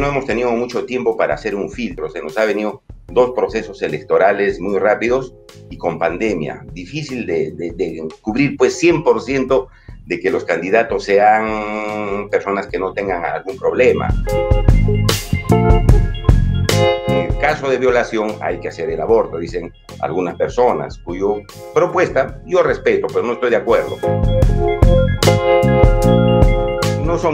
no hemos tenido mucho tiempo para hacer un filtro. Se nos ha venido dos procesos electorales muy rápidos y con pandemia. Difícil de, de cubrir pues 100% de que los candidatos sean personas que no tengan algún problema. En el caso de violación hay que hacer el aborto, dicen algunas personas, cuyo propuesta yo respeto, pero no estoy de acuerdo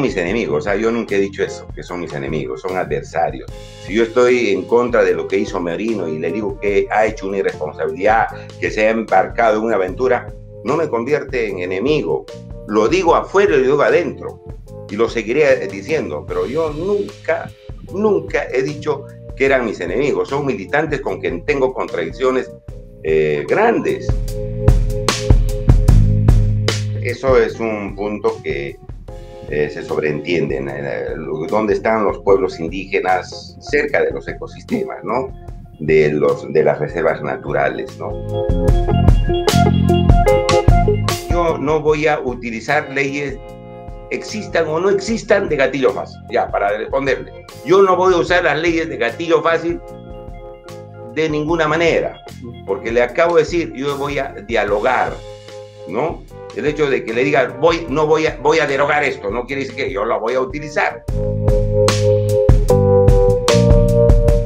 mis enemigos, o sea, yo nunca he dicho eso, que son mis enemigos, son adversarios. Si yo estoy en contra de lo que hizo Merino y le digo que ha hecho una irresponsabilidad, que se ha embarcado en una aventura, no me convierte en enemigo. Lo digo afuera y lo digo adentro. Y lo seguiré diciendo, pero yo nunca, nunca he dicho que eran mis enemigos. Son militantes con quien tengo contradicciones eh, grandes. Eso es un punto que eh, se sobreentienden, eh, dónde están los pueblos indígenas cerca de los ecosistemas, ¿no? De, los, de las reservas naturales, ¿no? Yo no voy a utilizar leyes, existan o no existan, de gatillo fácil, ya, para responderle. Yo no voy a usar las leyes de gatillo fácil de ninguna manera, porque le acabo de decir, yo voy a dialogar, ¿no? El hecho de que le diga voy, no voy a, voy a derogar esto, no quiere decir que yo lo voy a utilizar.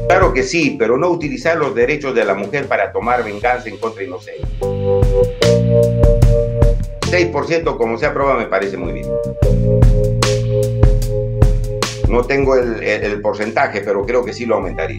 Claro que sí, pero no utilizar los derechos de la mujer para tomar venganza en contra de inocentes. 6% como se aprueba me parece muy bien. No tengo el, el porcentaje, pero creo que sí lo aumentaría.